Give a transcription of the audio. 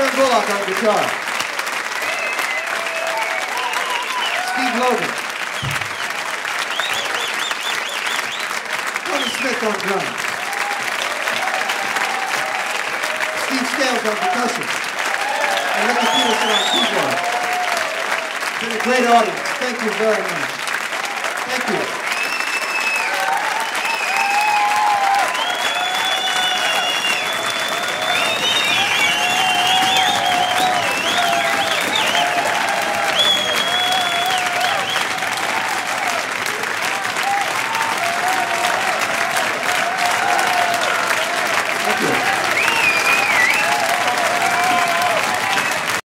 Hiram Bullock on guitar. Steve Logan. Tony Smith on drums. Steve Scales on percussion. And Ricky Peterson on keyboard. It's been a great audience. Thank you very much. Thank you.